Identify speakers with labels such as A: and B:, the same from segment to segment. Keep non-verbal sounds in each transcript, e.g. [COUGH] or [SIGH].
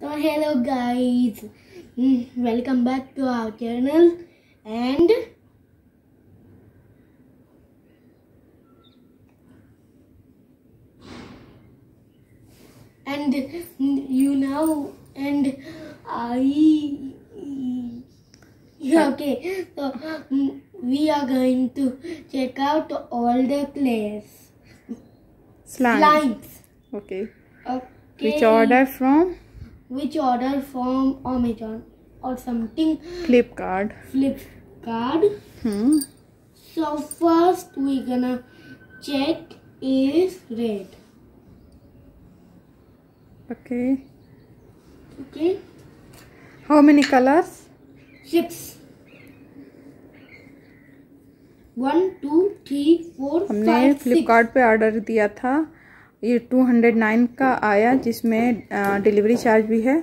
A: So hello guys, Mm, welcome back to our channel. And and you know and I okay. So mm, we are going to check out all the clays
B: Slime.
A: slimes.
B: Okay.
A: okay.
B: Which order from
A: which order from Amazon or something
B: Flipkart.
A: Flipkart.
B: Hmm.
A: So first we're gonna check is red.
B: Okay.
A: Okay,
B: How many colors?
A: six. One, two, three, four,
B: हमने
A: five, six.
B: Flipkart पे order दिया था ये two hundred nine का आया, जिसमें delivery charge भी है,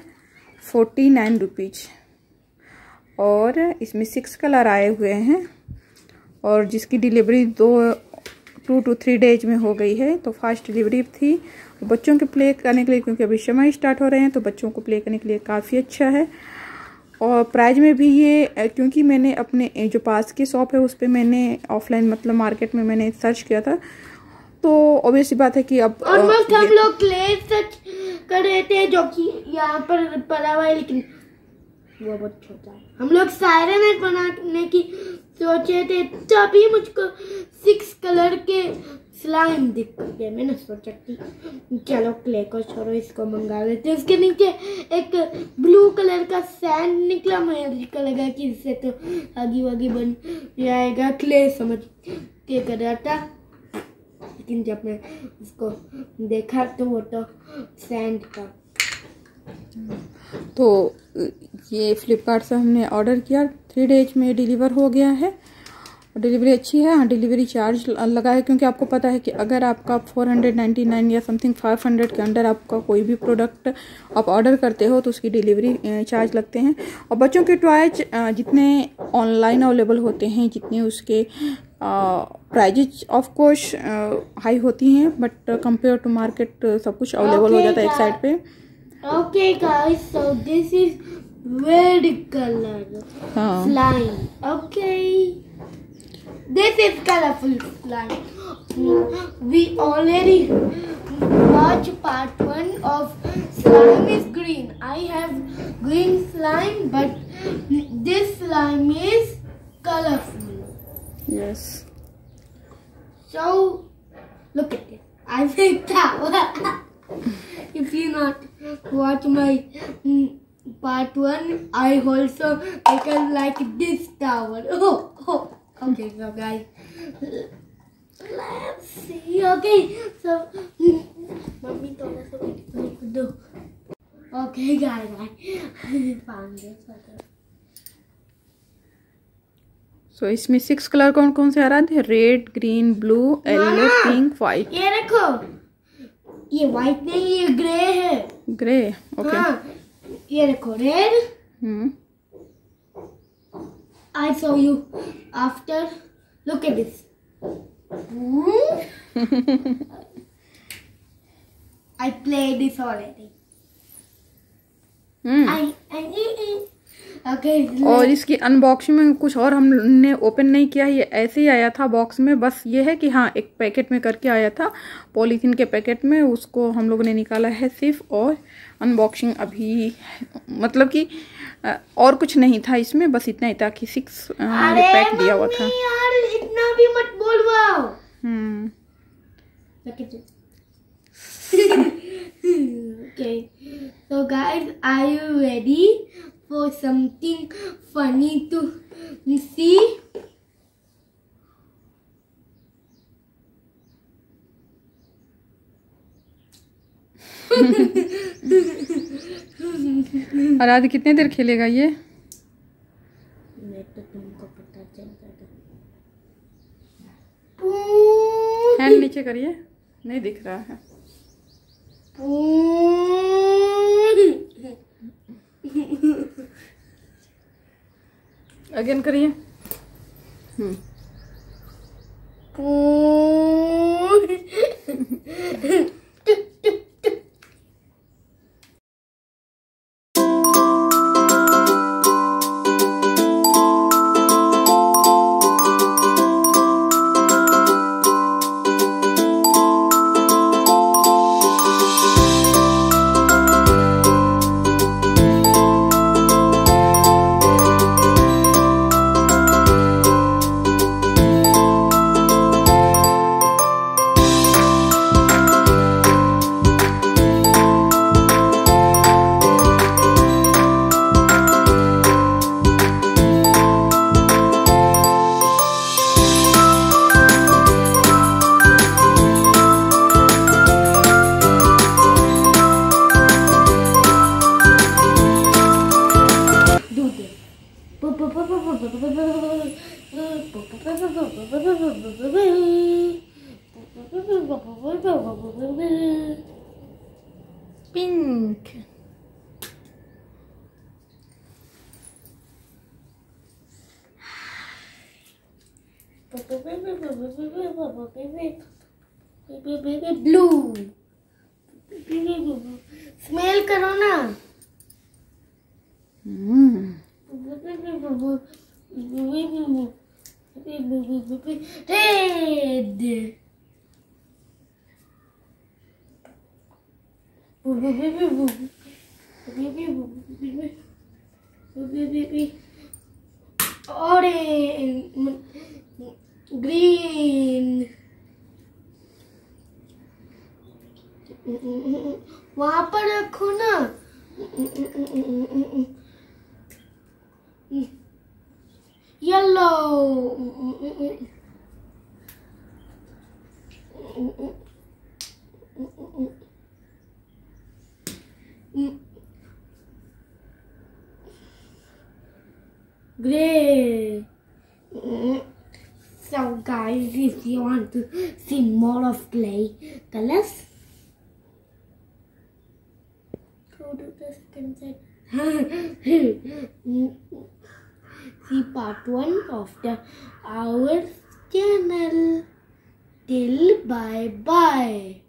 B: फोर्टी नाइन रुपीज़ और इसमें सिक्स कलर आए हुए हैं, और जिसकी डिलीवरी दो टू टू थ्री डेज़ में हो गई है तो फास्ट डिलीवरी थी. बच्चों के प्ले करने के लिए, क्योंकि अभी समय स्टार्ट हो रहे हैं तो बच्चों को प्ले करने के लिए काफ़ी अच्छा है. और प्राइस में भी ये क्योंकि मैंने अपने, जो पास की शॉप है, उस पर मैंने ऑफलाइन मतलब मार्केट में मैंने सर्च किया था तो ऑब्वियस बात है कि अब
A: ऑलमोस्ट हम लोग क्ले सर्च कर रहे थे जो कि यहाँ पर पड़ा हुआ है लेकिन वो बहुत छोटा है हम लोग सायरन बनाने की सोचे थे तभी मुझको सिक्स कलर के स्लाइम दिख गए। मैंने सोचा कि चलो क्ले को छोड़ो इसको मंगा लेते हैं। उसके नीचे एक ब्लू कलर का सैंड निकला। मुझे लगा कि इससे तो आगे वागी बन जाएगा। क्ले समझ के कर रहा था। लेकिन जब मैं उसको देखा तो वो तो सैंड का
B: तो ये फ्लिपकार्ट से हमने ऑर्डर किया थ्री डेज़ में डिलीवर हो गया है। डिलीवरी अच्छी है हाँ डिलीवरी चार्ज लगा है क्योंकि आपको पता है कि अगर आपका 499 या समथिंग 500 के अंडर आपका कोई भी प्रोडक्ट आप ऑर्डर करते हो तो उसकी डिलीवरी चार्ज लगते हैं। और बच्चों के टॉयज जितने ऑनलाइन अवेलेबल होते हैं, जितने उसके प्राइजेज ऑफकोर्स हाई होती हैं बट कंपेयर टू मार्केट सब कुछ अवेलेबल
A: okay, हो
B: जाता है एक साइड पे।
A: Okay this
B: is
A: red colour okay this is colourful we already watch part 1 of slime is green I have green slime but this slime is colourful
B: yes
A: So look at it. I picked that. [LAUGHS] if you not watch my mm, part one, I also make like this tower. [LAUGHS] Oh, oh. Okay, so guys, let's see. Okay, so mm, mommy told us what to do. Okay, guys, I [LAUGHS] found this.
B: So इसमें six colour कौन कौन से आ रहा थे red green blue yellow pink white
A: ये देखो ये व्हाइट नहीं ये ग्रे है
B: ग्रे ओके
A: हाँ ये देखो red
B: hmm
A: I saw you after. Look at this. [LAUGHS] I played this already.
B: Hmm
A: I, I, okay.
B: और इसकी अनबॉक्सिंग में कुछ और हमने ओपन नहीं किया ये ऐसे ही आया था बॉक्स में। बस ये है कि हाँ एक पैकेट में करके आया था। पॉलीथीन के पैकेट में उसको हम लोगों ने निकाला है सिर्फ़ और अनबॉक्सिंग अभी मतलब कि और कुछ नहीं था इसमें बस इतना ही था कि सिक्स पैक दिया हुआ था।
A: यार इतना भी मत.
B: हम्म। [LAUGHS]
A: Okay. So guys, are you ready? For something funny to see? [LAUGHS]
B: और आज कितने देर खेलेगा ये?
A: तो तुमको पता चल जाएगा
B: हैंड नीचे करिए। नहीं दिख रहा है। अगेन करिए। हम्म।
A: Pink. Blue. स्मेल करो ना
B: हम्म
A: Red. Orange. Green. वहाँ पर रखो ना yellow Gray. So guys, if you want to see more of clay colors, go to the second side. See part one of the our channel. Till bye bye.